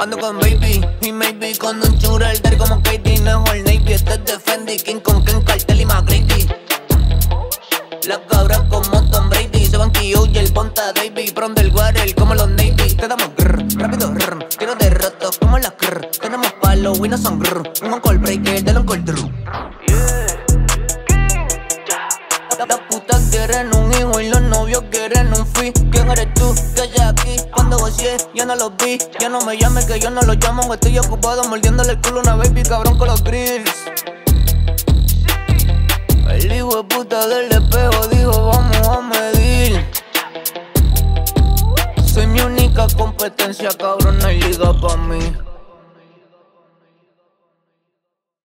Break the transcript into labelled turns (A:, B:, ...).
A: Ando con baby y maybe con un churel del como Katie No es Navy, este es de King con Ken Cartel y McGrady. La cabra como Tom Brady Se banquillo y el ponta Davey Pronto el guarel como los Navy. Te damos grr, rápido grr Quiero derrotos como las grr Tenemos palo y no son grr Un uncle breaker del uncle Drew las putas quieren un hijo y los novios quieren un fi ¿Quién eres tú? ¿Qué haces aquí? Cuando goceé, ya no los vi. Ya no me llames que yo no los llamo. Estoy ocupado mordiéndole el culo a una baby cabrón con los grills El hijo de puta del espejo dijo vamos a medir Soy mi única competencia, cabrón, no hay liga pa' mí